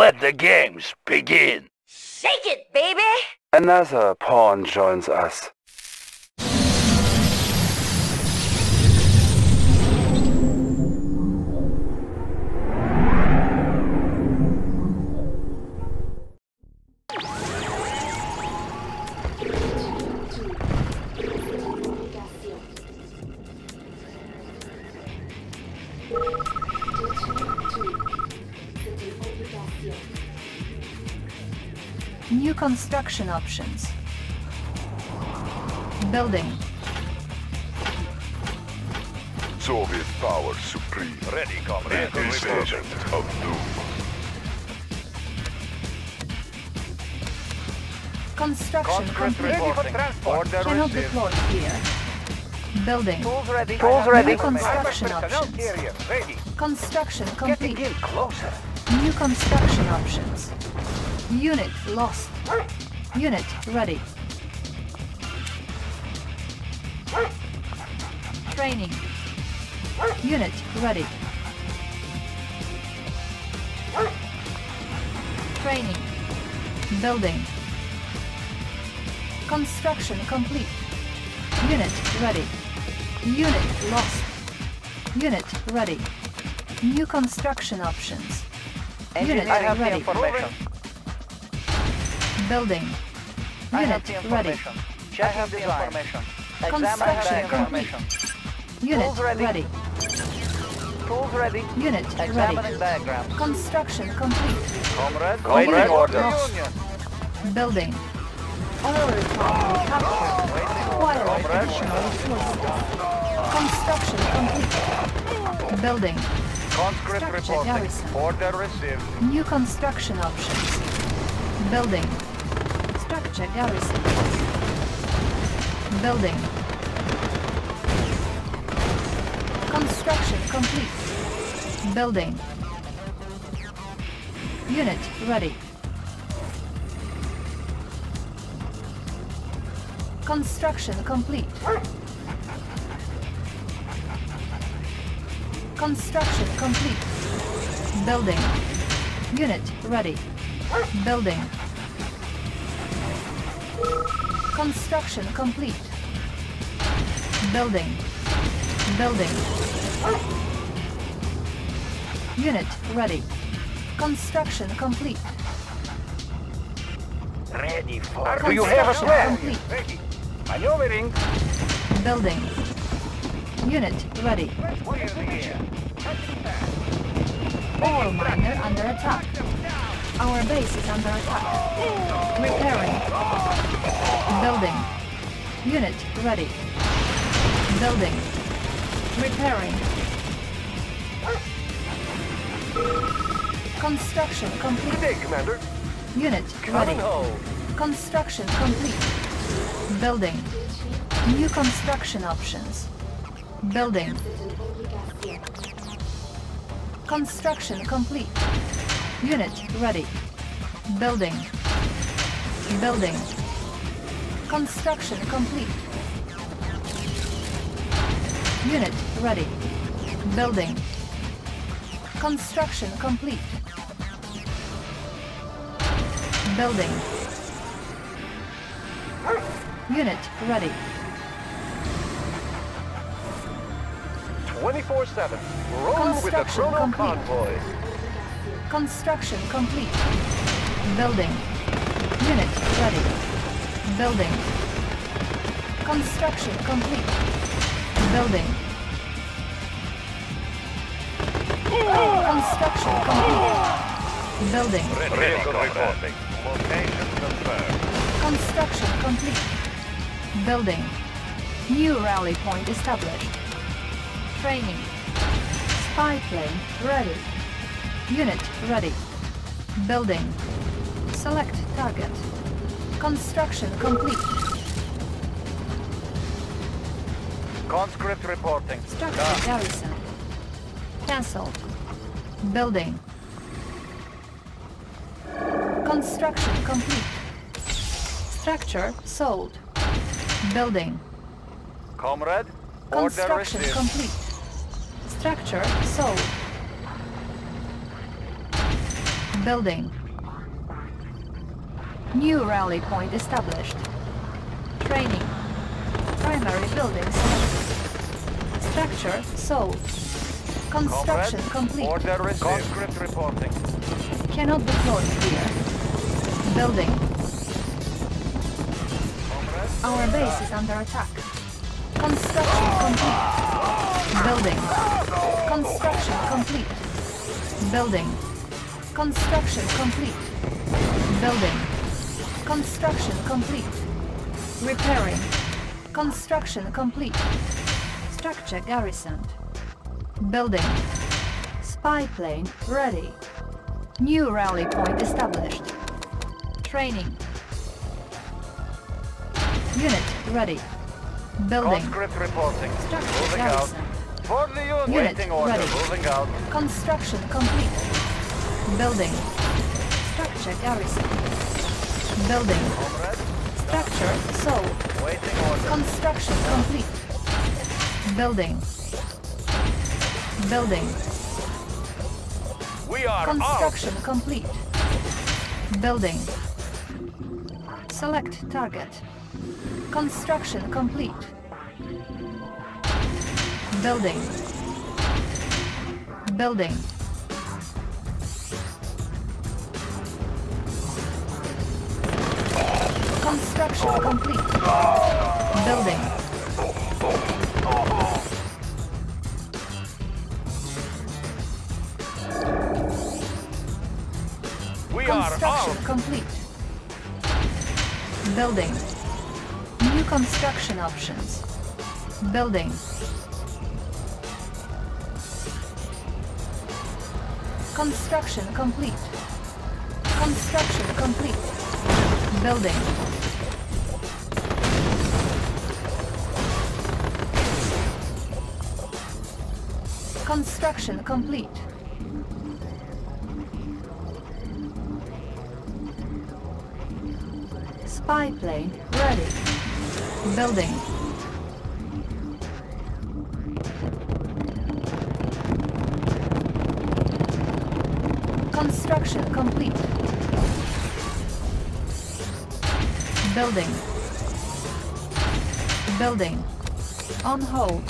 Let the games begin. Shake it, baby! Another pawn joins us. Construction options. Building. Soviet power supreme. Ready, comrade. This agent of doom. Construction complete. Order Cannot received. deploy here. Building. Tools ready. Tools ready. New construction Construction options. Period. Ready. Construction Getting complete. in closer. New construction options. Unit lost. Unit ready. Training. Unit ready. Training. Building. Construction complete. Unit ready. Unit lost. Unit ready. New construction options. Unit I have ready. information. Building. I Unit have the ready. information. Check the information. Construction the complete. information. Unit Tools ready. ready. Tools ready. Unit ready. Examining diagram. Construction complete. Comrade. Comrade. Waiting order. Lost. Building. Oil refinery captured. Acquire additional resources. Construction complete. Building. Conscript reporting. garrison. Order received. New construction options. Building. Structure garrison. Building. Construction complete. Building. Unit ready. Construction complete. Construction complete. Building. Unit ready. Building. Construction complete. Building. Building. Unit ready. Construction complete. Ready for. Do you have a plan? Complete. Ready. Maneuvering. Building. Unit ready. The miner under attack. Our base is under attack. Repairing. Building. Unit ready. Building. Repairing. Construction complete. Hey, Commander. Unit ready. Construction complete. Building. New construction options. Building. Construction complete. Unit ready. Building. Building. Construction complete. Unit ready. Building. Construction complete. Building. Unit ready. 24-7. Rolling with the Chrono complete. Convoy. Construction complete. Building. Unit ready. Building. Construction complete. Building. Construction complete. Building. Location confirmed. Construction complete. Building. New rally point established. Training. Spy plane ready. Unit ready. Building. Select target. Construction complete. Conscript reporting. Structure garrison. Cancel. Building. Construction complete. Structure sold. Building. Comrade. Construction complete. Structure sold. Building. New rally point established. Training. Primary building selected. Structure sold. Construction Comrade, complete. Order received. Conscript reporting. Cannot deploy here. Building. Comrade, Our base is under attack. Construction complete. Building. Construction complete. Building. Construction complete. Building. Construction complete. Repairing. Construction complete. Structure garrisoned. Building. Spy plane ready. New rally point established. Training. Unit ready. Building. conscript reporting. Structure Moving out. For the unit. Unit Waiting order. ready. Moving out. Construction complete. Building. Structure garrison. Building. Structure sold. Construction complete. Building. Building. We are out. Construction complete. Building. Select target. Construction complete. Building. Building. Construction complete. Building. We are Construction out. complete. Building. New construction options. Building. Construction complete. Construction complete. Building. Construction complete. Spy plane ready. Building. Construction complete. Building. Building. On hold.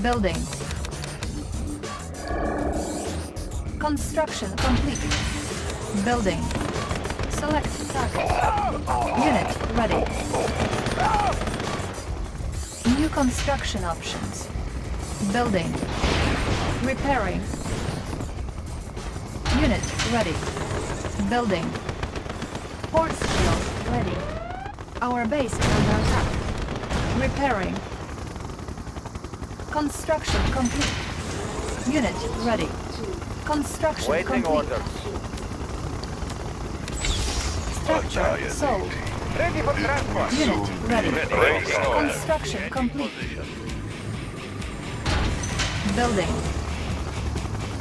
Building. Construction complete. Building. Select target. Unit ready. New construction options. Building. Repairing. Unit ready. Building. Force shield ready. Our base under attack. Repairing. Construction complete. Unit ready. Construction Waiting complete. order. Structure sold. Ready for transport. Unit ready. Waiting order. Construction complete. Building.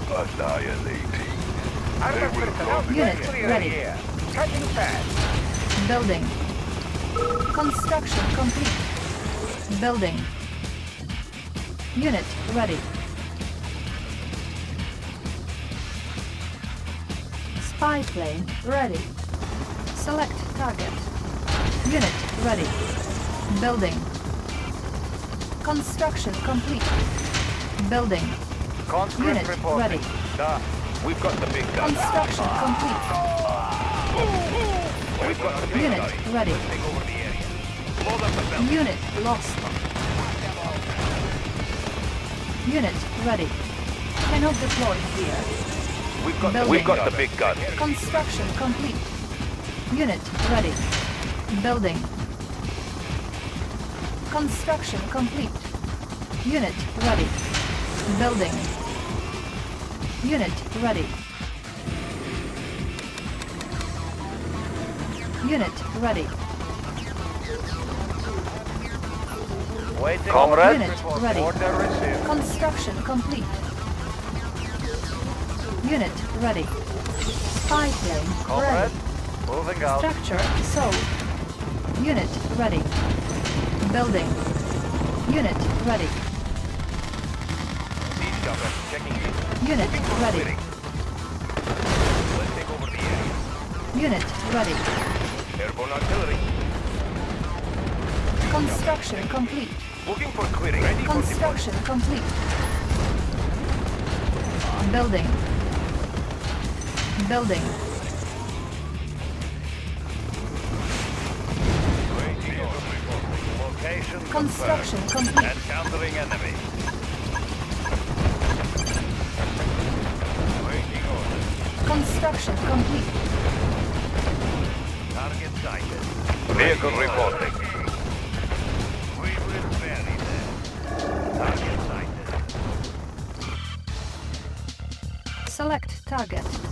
Annihilating. Armor will personnel come. Unit ready. Cutting fast. Building. Construction complete. Building. Unit ready. Spy plane ready. Select target. Unit ready. Building. Construction complete. Building. Conscript Unit reporting. ready. Da. We've got the big gun. Construction ah. complete. We've got the big Unit gun. ready. Over the area. Load up the. Unit lost. Unit ready. Cannot deploy here. We've got, Building. we've got the big gun. Construction complete. Unit ready. Building. Construction complete. Unit ready. Building. Unit ready. Unit ready. Waiting Comrade. Unit ready. Order received. Construction complete. Unit ready. Spy plane Comrade. ready. Moving out. Structure sold. Unit ready. Building. Unit ready. Siege chopper. Checking in. Unit ready. Clearing. Lifting Unit ready. Airborne artillery. Construction complete. Looking for clearing. Ready for. Construction complete. Building. Building. Location Construction complete. Encountering enemy. Construction complete. Target sighted. Vehicle reporting. We will bury them. Target sighted. Select target.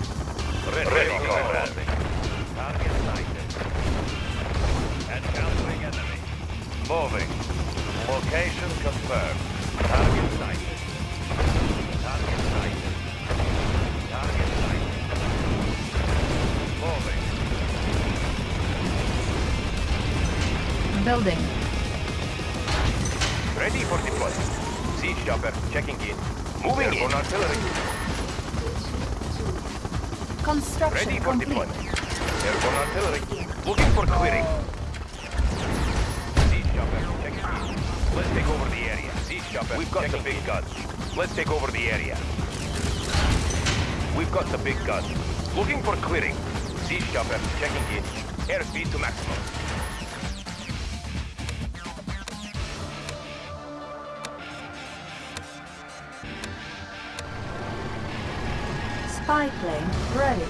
Ready, Ready confirmed. Target sighted. Encountering enemy. Moving. Location confirmed. Target sighted. Target sighted. Target sighted. Moving. Building. Ready for deployment. Siege chopper checking in. Moving in. artillery. Construction Ready for complete. deployment. Airborne artillery. Looking for clearing. Siege chopper checking in. Let's take over the area. Siege chopper. We've got the big guns. Let's take over the area. We've got the big guns. Looking for clearing. Siege chopper checking in. Airspeed to maximum. Spy plane ready.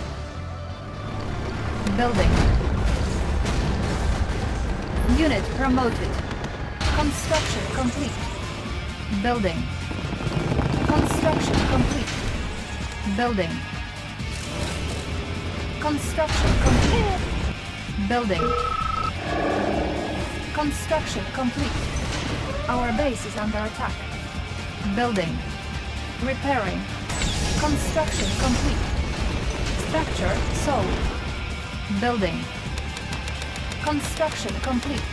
Building. Unit promoted. Construction complete. Building. Construction complete. Building. Construction complete. Building. Construction complete. Our base is under attack. Building. Repairing. Construction complete. Structure sold. Building. Construction complete.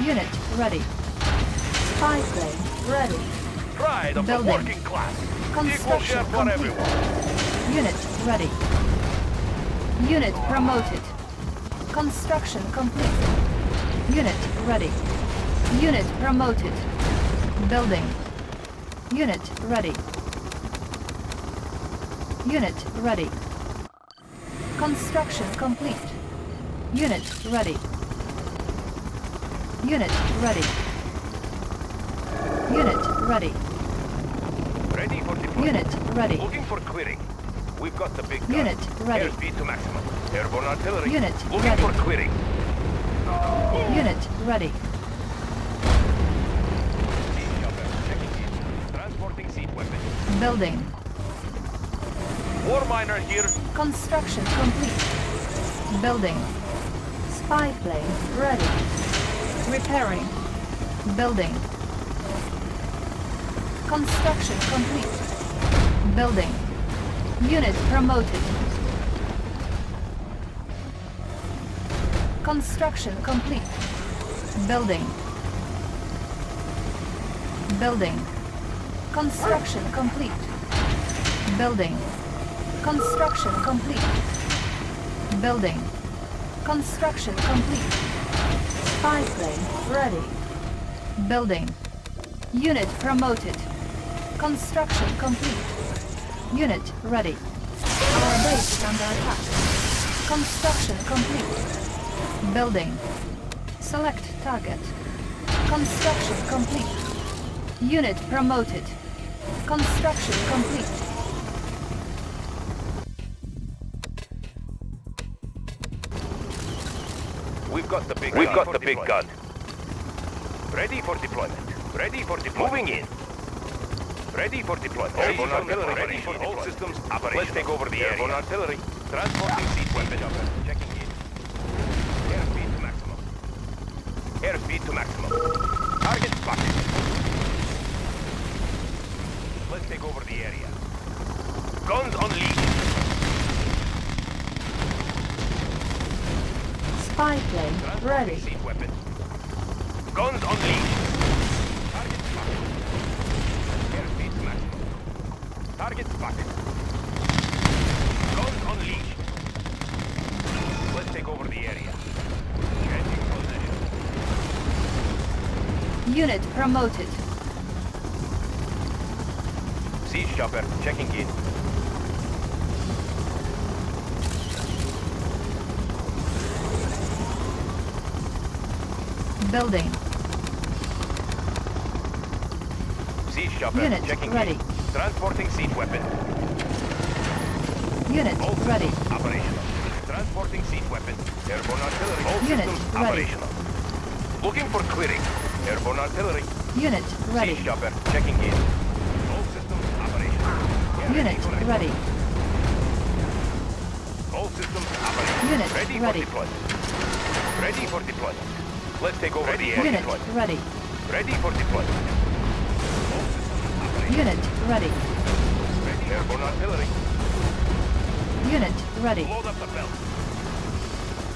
Unit ready. Spy plane ready. Pride of Building. the working class. Equal Construction share for complete. everyone. Unit ready. Unit promoted. Construction complete. Unit ready. Unit promoted. Building. Unit ready. Unit ready. Construction complete. Unit ready. Unit ready. Unit ready. Ready for deployment. Unit ready. Looking for clearing. We've got the big guns. Unit ready. Airspeed to maximum. Airborne artillery. Unit Looking ready. for clearing. Unit ready. Siege chopper checking in. Transporting siege weapon. Building. Miner here. Construction complete. Building. Spy plane ready. Repairing. Building. Construction complete. Building. Unit promoted. Construction complete. Building. Building. Construction complete. Building. Construction complete. Building. Construction complete. Spy plane ready. Building. Unit promoted. Construction complete. Unit ready. Our base is under attack. Construction complete. Building. Select target. Construction complete. Unit promoted. Construction complete. Got the big We've got the big gun. Ready for deployment. Ready for deployment. Moving in. Ready for deployment. Airborne artillery ready for all systems operational. Let's take over the Airborne artillery. Transporting siege weapon. Checking in. Airspeed to maximum. Airspeed to maximum. Target spotted. Let's take over the area. Guns unleashed. Spy plane ready. Weapon. Guns on lead. Target spotted. Airspeed matched. Target spotted. Guns on lead. Let's take over the area. Changing position. Unit promoted. Siege chopper checking in. Building. Siege chopper Unit checking ready. in. Transporting siege weapon. Unit All ready. operational. Transporting siege weapon. Airborne artillery. All Unit systems ready. operational. Looking for clearing. Airborne artillery. Unit ready. Siege chopper checking in. All systems operational. Get Unit for ready. All systems operational. Unit ready, ready. for deployment. Ready for deployment. Let's take over the air Unit deployment. ready. Ready for deployment. Unit ready. Ready. Airborne artillery. Unit ready. Load up the belt.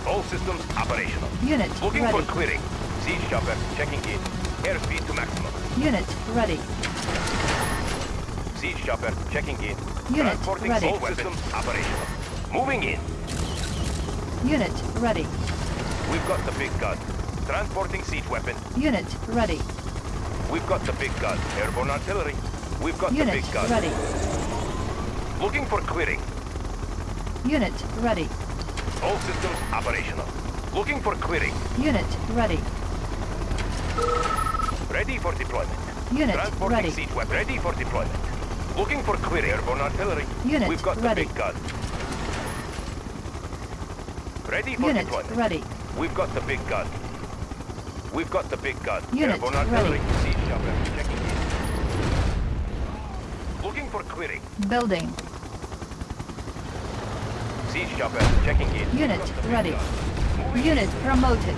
All systems operational. Unit Looking for clearing. Siege chopper checking in. Airspeed to maximum. Unit ready. Siege chopper checking in. Unit Transporting ready. all systems operational. Moving in. Unit ready. We've got the big gun. Transporting siege weapon. Unit ready. We've got the big gun. Airborne artillery. We've got the big gun. Unit ready. Looking for clearing. Unit ready. All systems operational. Looking for clearing. Unit ready. Ready for deployment. Unit Transporting ready. siege weapon. Ready for deployment. Looking for clearing. Airborne artillery. Unit We've got ready. the big gun. Ready for Unit deployment. ready. We've got the big gun. We've got the big gun. Unit Airborne artillery. ready. Siege chopper checking in. Looking for clearing. Building. Siege chopper checking in. Unit We've got the big ready. Unit promoted.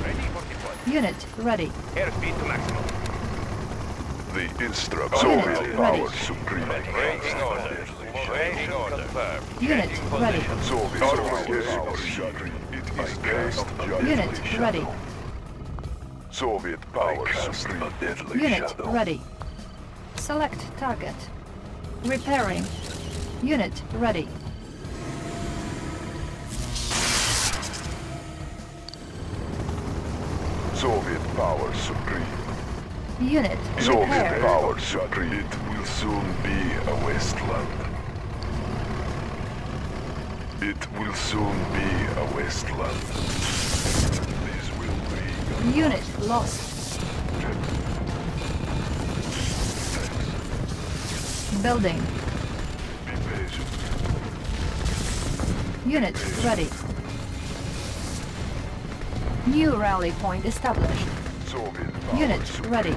Ready for deployment. Unit ready. Airspeed to maximum. The instrument. Unit Soviet ready. power supreme. Waiting order. Waiting order. Unit ready. Soviet power supreme. It is cast Unit ready. Soviet power supreme. A deadly Unit ready. Select target. Repairing. Unit ready. Soviet power supreme. Unit Soviet repaired. power supreme. It will soon be a wasteland. It will soon be a wasteland. Unit lost. Building. Unit ready. New rally point established. Unit ready.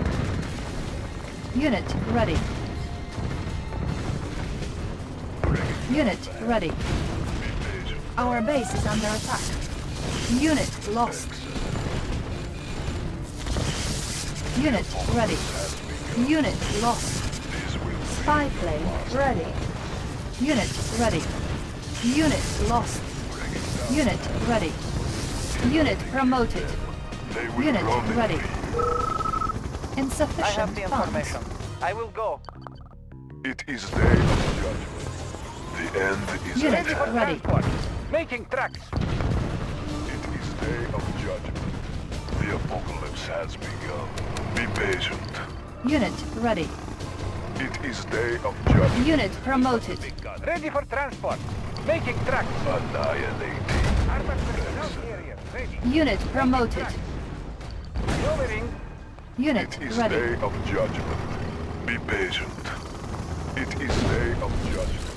Unit ready. Unit ready. Our base is under attack. Unit lost. Unit ready. Unit lost. This will be Spy plane ready. Unit ready. Unit lost. Unit ready. Unit promoted. Unit ready. me. I Insufficient have the funds. information. I will go. It is day of judgment. The end is Unit at hand. ready. Making tracks. It is day of judgment. The apocalypse has begun. Be patient. Unit ready. It is day of judgment. Unit promoted. Ready for transport. Making tracks. Annihilating. Armor personnel area. Ready. Unit promoted. Lowering. Unit It is ready. day of judgment. Be patient. It is day of judgment.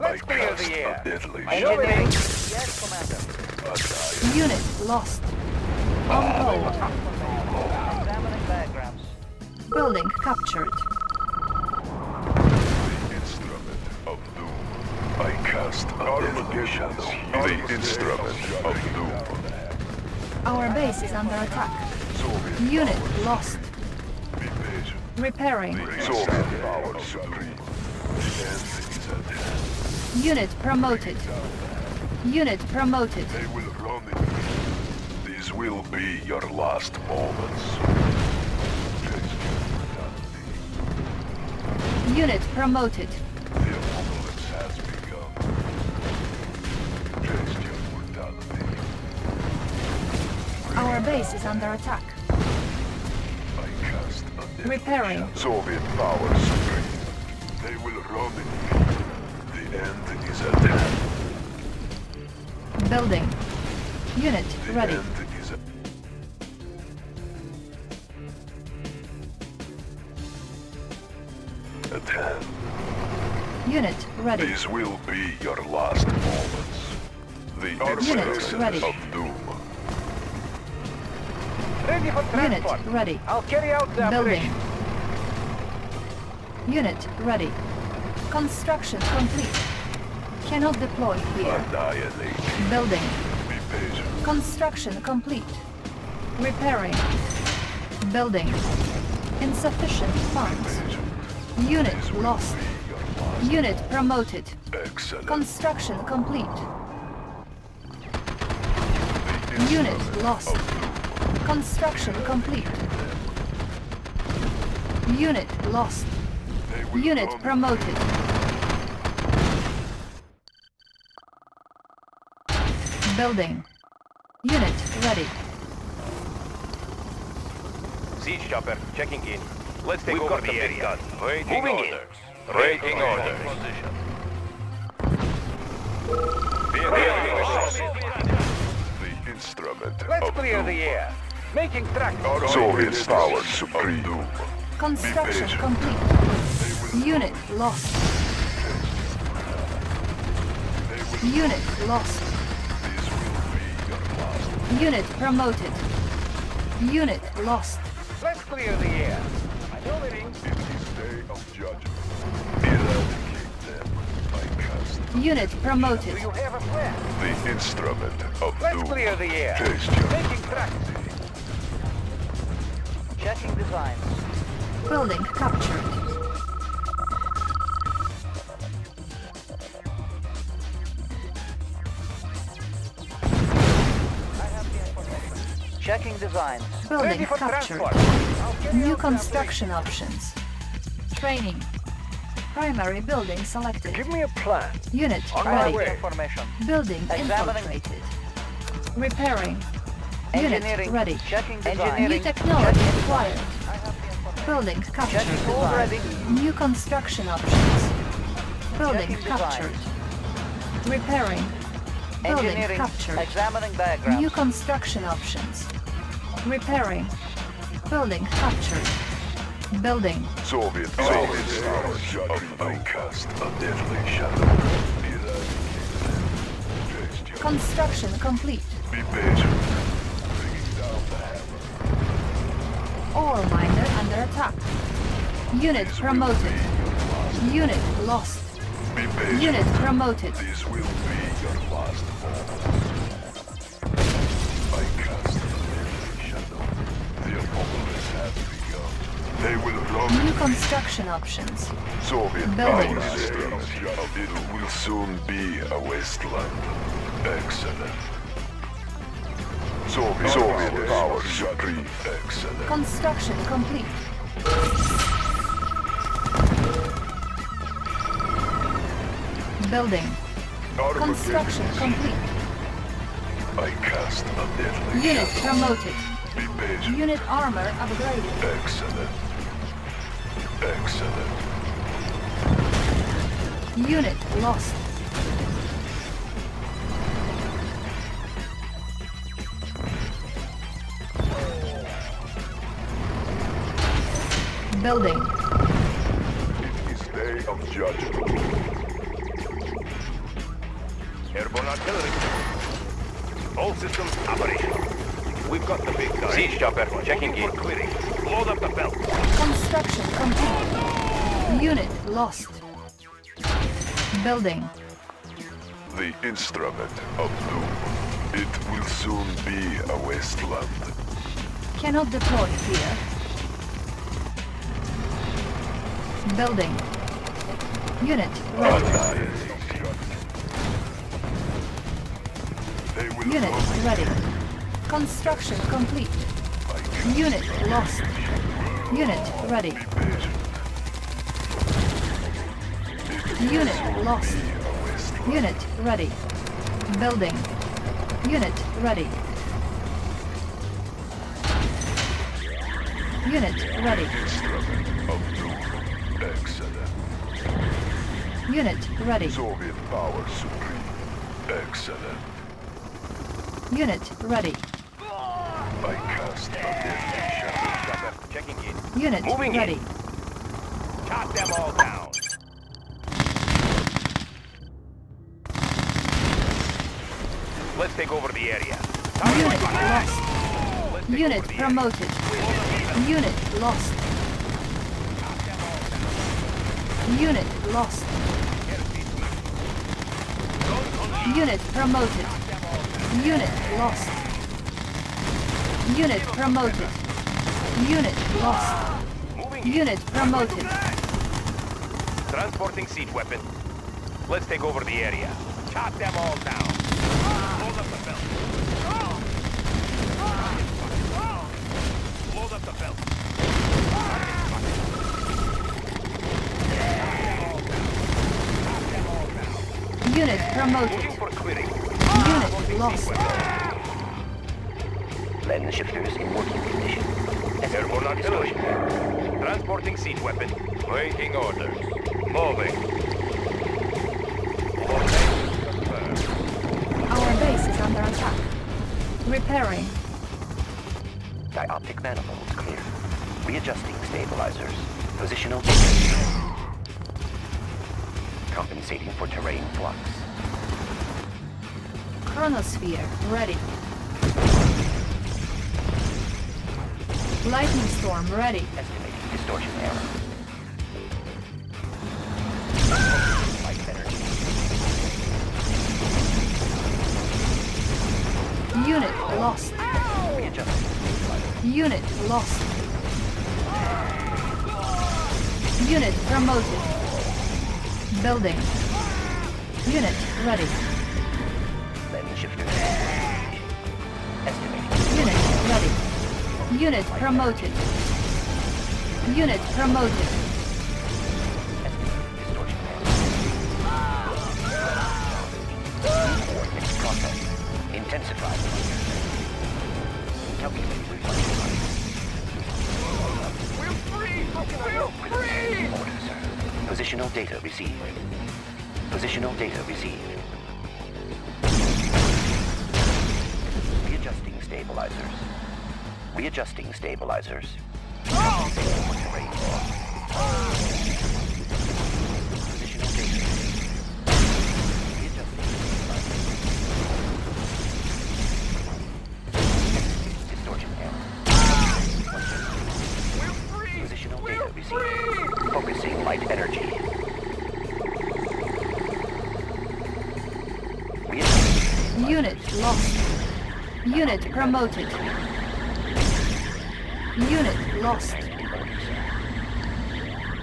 Let's I clear cast the air. a deadly Lowering. shadow. Yes, Commander. Unit lost. On hold. Examining diagrams. Building captured. The instrument of doom. I cast a deadly shadow. The instrument of doom. Our base is under attack. Soviet Unit lost. Be. Repairing. Soviet power supreme. The end is at hand. Unit promoted. Unit promoted. They will run in. These will be your last moments. Unit promoted. The apocalypse has begun. Taste your mortality. Our base is under attack. I Repairing. Soviet power supreme. They will run. The end is at hand. Building. Unit The ready. At. Unit ready. These will be your last moments. The Unit of doom. Ready for Unit ready. I'll carry out the Building. operation. Unit ready. Construction complete. Cannot deploy here. Annihilate. Building. Be patient. Construction complete. Repairing. Building. Insufficient funds. Patient. Unit lost. be your last. Unit promoted. Excellent. Construction complete. Unit lost. Construction complete. Unit lost. Unit promoted. Building. Unit ready. Siege chopper, checking in. Let's take We've over got the the area. gun. Waiting Moving orders. in. Waiting Ready. orders. Position. The instrument Let's of clear doom. the air. Making tracks. Soviet power supreme. Construction patient. complete. Unit lost. Unit lost. This will be your last. Unit promoted. Unit lost. Let's clear the air. Maneuvering. In this day of judgment, eradicate them by cast. Unit Do promoted. you have a plan? The instrument of Let's doom. clear the air. Taste your Making tracks. Checking designs. Building captured. Checking design. Building Ready for captured. transport. I'll carry New out the construction options. Training. Primary building selected. Give me a plan. Unit On my ready. way. Information. Building Examining. infiltrated. Repairing. Unit Engineering. ready. Checking design. New technology Checking acquired. I have the information. Building captured. Checking. New construction options. Building Checking design. captured. Repairing. Building Engineering. captured. Examining diagrams. New construction options. Repairing. Building captured. Building. Soviet Soviet power of I cast a deadly shadow. Eradicate them. Taste your Construction complete. Be patient. Bringing down the hammer. Ore miner under attack. Unit This promoted. be. Unit lost. Be patient. Unit promoted. This will be your last moment. I cast a deadly shadow. The apocalypse has begun. They will run New construction options. Soviet Building. power systems. It will soon be a wasteland. Excellent. Soviet, Soviet power supreme. Excellent. Construction complete. Building. Construction complete. I cast a deadly Unit promoted. Be patient. Unit armor upgraded. Excellent. Excellent. Unit lost. Building. It is day of judgment. Airborne artillery. All systems operational. We've got the big guy. Siege chopper, checking in. Clearing. Load up the belt. Construction complete. Unit lost. Building. The instrument of doom. It will soon be a wasteland. Cannot deploy here. Building. Unit ready. Annihilation. Unit ready. Construction complete. Unit lost. Unit ready. Unit lost. Unit ready. Building. Unit ready. Unit ready. Unit ready. Soviet power supreme. Excellent. Unit ready. I cast a deadly shadow. Chopper, checking in. Unit Moving in. ready. Chop them all down. Let's take over the area. Unit lost. Unit over the area. promoted. Unit lost. Unit lost. Unit promoted. Unit lost. Unit promoted. Unit lost. Unit promoted. Transporting siege weapon. Let's take over the area. Chop them all down. Load up the belt. Load up the belt. Unit promoted. Moving for clearing. Unit lost. Lens shifters in working condition. Airborne artillery. Transporting siege weapon. Waiting orders. Moving. Our base is under attack. Repairing. Dioptic manifolds clear. Readjusting stabilizers. Positional. Compensating for terrain flux. Chronosphere ready. Lightning storm ready. Estimating distortion error. Light energy. Unit lost. Unit lost. Unit promoted. Building. Unit ready. Unit promoted. Unit promoted. Estimating distortion error. Coordinates processed. Intensified. Calculating. We're free! We're free! Orders. Positional data received. Positional data received. Readjusting stabilizers. Compensating for terrain loss. Positional data. Readjusting stabilizers. Distortion error. Positional data received. Focusing light energy. Unit lost. Unit promoted. Unit lost.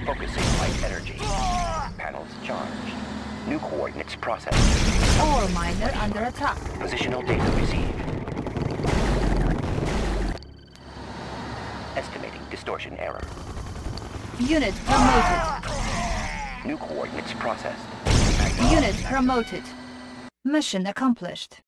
Focusing light energy. Panels charged. New coordinates processed. Ore miner under attack. Positional data received. Estimating distortion error. Unit promoted. New coordinates processed. Unit promoted. Mission accomplished.